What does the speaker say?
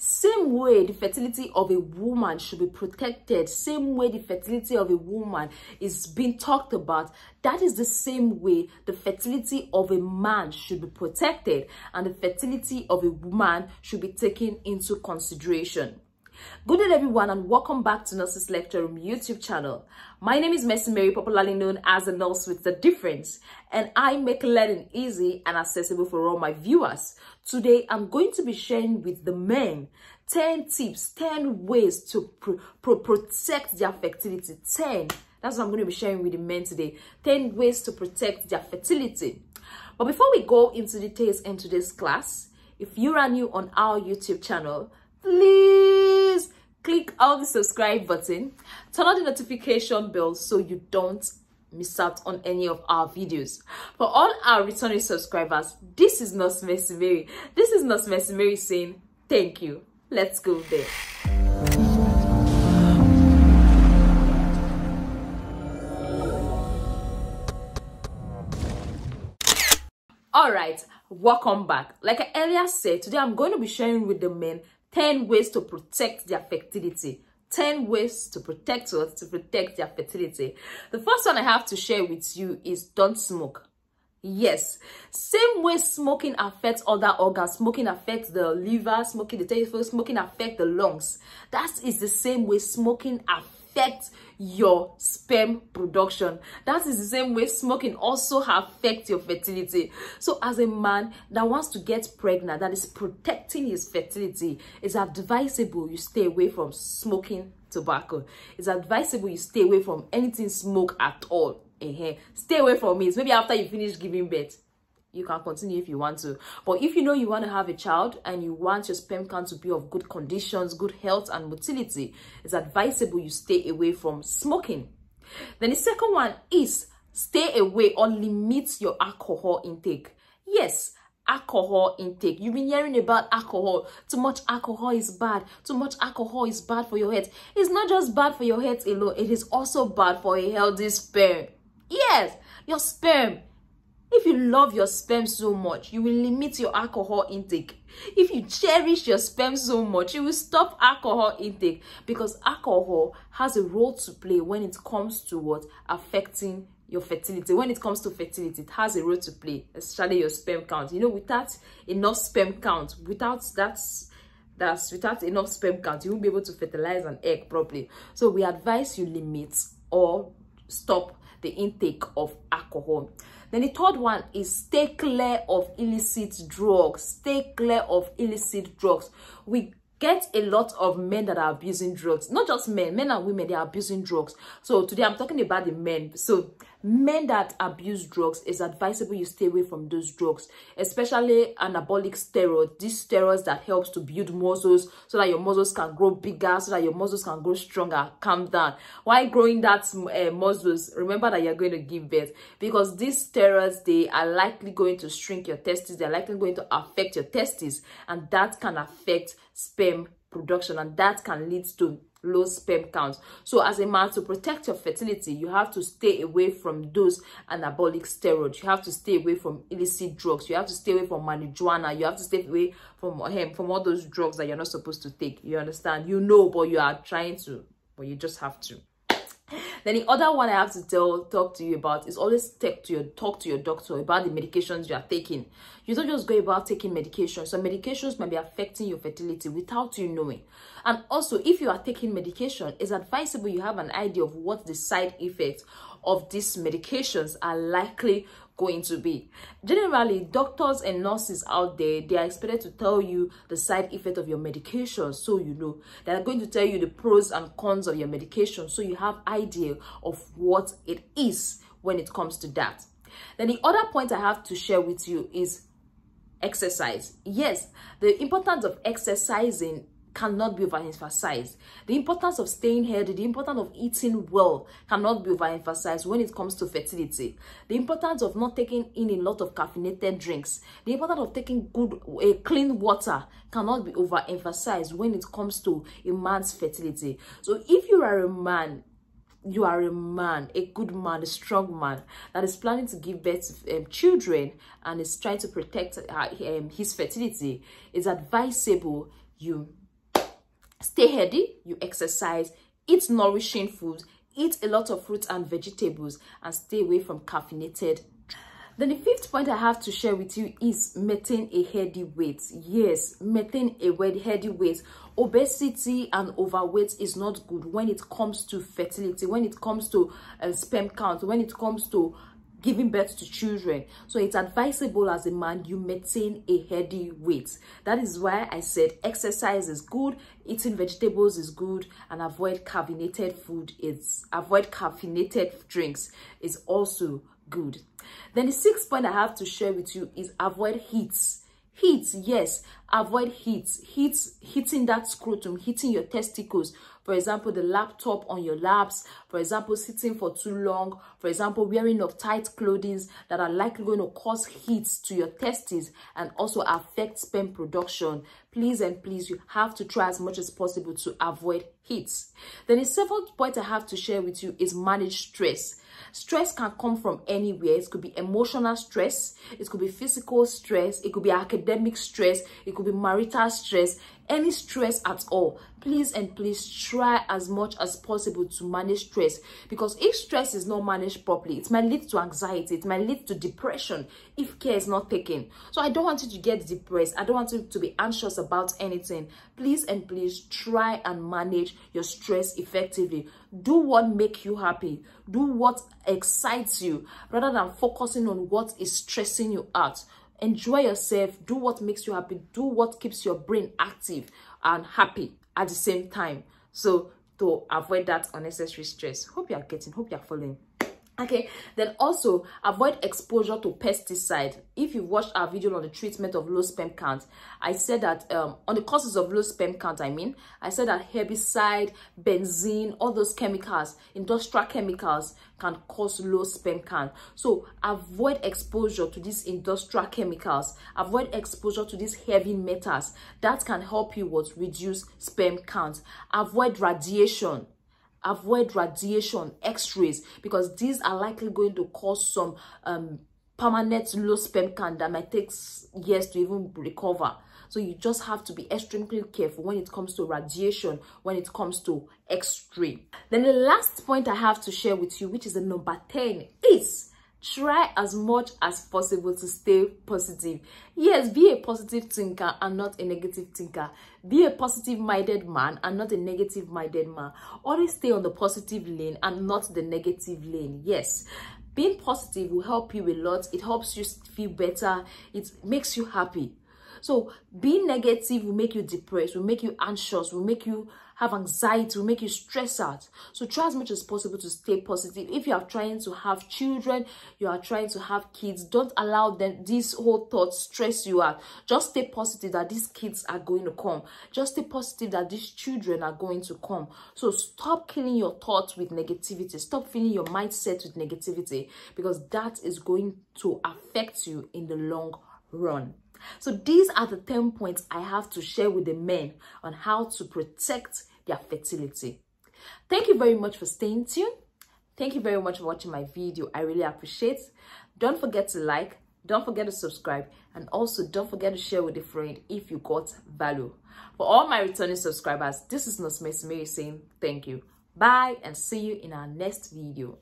Same way the fertility of a woman should be protected, same way the fertility of a woman is being talked about, that is the same way the fertility of a man should be protected and the fertility of a woman should be taken into consideration. Good day everyone and welcome back to Nurses Lecture Room YouTube channel. My name is Mercy Mary, popularly known as a nurse with the difference and I make learning easy and accessible for all my viewers. Today I'm going to be sharing with the men 10 tips, 10 ways to protect their fertility. 10. That's what I'm going to be sharing with the men today. 10 ways to protect their fertility. But before we go into details in today's class, if you are new on our YouTube channel, please click on the subscribe button turn on the notification bell so you don't miss out on any of our videos. For all our returning subscribers this is not mercy mary. This is not mercy mary saying thank you. Let's go there. All right welcome back. Like i earlier said today i'm going to be sharing with the men 10 ways to protect their fertility. 10 ways to protect us to protect their fertility. The first one i have to share with you is don't smoke. Yes. Same way smoking affects other organs. Smoking affects the liver smoking the taste smoking affects the lungs. That is the same way smoking affects affect your sperm production. That is the same way smoking also affects your fertility. So as a man that wants to get pregnant that is protecting his fertility it's advisable you stay away from smoking tobacco. It's advisable you stay away from anything smoke at all. Uh -huh. stay away from it. Maybe after you finish giving birth you can continue if you want to. But if you know you want to have a child and you want your sperm count to be of good conditions good health and motility it's advisable you stay away from smoking. Then the second one is stay away or limit your alcohol intake. Yes alcohol intake. You've been hearing about alcohol. Too much alcohol is bad. Too much alcohol is bad for your health. It's not just bad for your health alone. It is also bad for a healthy sperm. Yes your sperm if you love your sperm so much, you will limit your alcohol intake. If you cherish your sperm so much, you will stop alcohol intake because alcohol has a role to play when it comes to what affecting your fertility. When it comes to fertility, it has a role to play, especially your sperm count. You know, without enough sperm count, without that that's without enough sperm count, you won't be able to fertilize an egg properly. So we advise you limit or stop the intake of alcohol. Then the third one is stay clear of illicit drugs. Stay clear of illicit drugs. We get a lot of men that are abusing drugs. Not just men men and women they are abusing drugs. So today i'm talking about the men. So men that abuse drugs is advisable you stay away from those drugs especially anabolic steroids these steroids that helps to build muscles so that your muscles can grow bigger so that your muscles can grow stronger. Calm down. Why growing that uh, muscles? Remember that you're going to give birth. Because these steroids they are likely going to shrink your testes they're likely going to affect your testes and that can affect sperm production and that can lead to low sperm count. So as a man to protect your fertility you have to stay away from those anabolic steroids. You have to stay away from illicit drugs. You have to stay away from marijuana. You have to stay away from him from all those drugs that you're not supposed to take. You understand? You know but you are trying to but you just have to then the other one i have to tell talk to you about is always take to your talk to your doctor about the medications you are taking. You don't just go about taking medication. Some medications might be affecting your fertility without you knowing. And also if you are taking medication it's advisable you have an idea of what the side effects of these medications are likely going to be. Generally, doctors and nurses out there, they are expected to tell you the side effect of your medication so you know. They are going to tell you the pros and cons of your medication so you have idea of what it is when it comes to that. Then the other point I have to share with you is exercise. Yes, the importance of exercising cannot be overemphasized. The importance of staying healthy, the importance of eating well cannot be overemphasized when it comes to fertility. The importance of not taking in a lot of caffeinated drinks, the importance of taking good, uh, clean water cannot be overemphasized when it comes to a man's fertility. So if you are a man you are a man, a good man, a strong man that is planning to give birth to um, children and is trying to protect uh, um, his fertility, it's advisable you stay healthy you exercise eat nourishing food eat a lot of fruits and vegetables and stay away from caffeinated then the fifth point I have to share with you is maintain a healthy weight. Yes, maintain a healthy weight. Obesity and overweight is not good when it comes to fertility, when it comes to uh, sperm count, when it comes to giving birth to children. So it's advisable as a man you maintain a healthy weight. That is why i said exercise is good eating vegetables is good and avoid caffeinated food is avoid caffeinated drinks is also good. Then the sixth point i have to share with you is avoid heats heat yes avoid heat. Heat hitting that scrotum hitting your testicles for example the laptop on your laps for example sitting for too long for example wearing of tight clothing that are likely going to cause heat to your testes and also affect sperm production. Please and please you have to try as much as possible to avoid heat. Then the seventh point i have to share with you is manage stress Stress can come from anywhere. It could be emotional stress, it could be physical stress, it could be academic stress, it could be marital stress, any stress at all. Please and please try as much as possible to manage stress because if stress is not managed properly it might lead to anxiety it might lead to depression if care is not taken. So i don't want you to get depressed. I don't want you to be anxious about anything. Please and please try and manage your stress effectively do what make you happy. Do what excites you rather than focusing on what is stressing you out. Enjoy yourself. Do what makes you happy. Do what keeps your brain active and happy at the same time. So to avoid that unnecessary stress hope you are getting hope you are following okay then also avoid exposure to pesticide. If you've watched our video on the treatment of low sperm count i said that um, on the causes of low sperm count i mean i said that herbicide benzene all those chemicals industrial chemicals can cause low sperm count. So avoid exposure to these industrial chemicals. Avoid exposure to these heavy metals that can help you what reduce sperm count. Avoid radiation avoid radiation x-rays because these are likely going to cause some um, permanent low sperm count that might take years to even recover. So you just have to be extremely careful when it comes to radiation when it comes to x-ray. Then the last point i have to share with you which is the number 10 is try as much as possible to stay positive. Yes be a positive thinker and not a negative thinker. Be a positive minded man and not a negative minded man. Always stay on the positive lane and not the negative lane. Yes being positive will help you a lot. It helps you feel better. It makes you happy. So being negative will make you depressed will make you anxious will make you have anxiety, will make you stress out. So try as much as possible to stay positive. If you are trying to have children, you are trying to have kids, don't allow them these whole thoughts stress you out. Just stay positive that these kids are going to come. Just stay positive that these children are going to come. So stop killing your thoughts with negativity. Stop filling your mindset with negativity because that is going to affect you in the long run. So these are the 10 points I have to share with the men on how to protect their fertility. Thank you very much for staying tuned. Thank you very much for watching my video. I really appreciate Don't forget to like, don't forget to subscribe, and also don't forget to share with a friend if you got value. For all my returning subscribers, this is Nosmes Mary saying thank you. Bye and see you in our next video.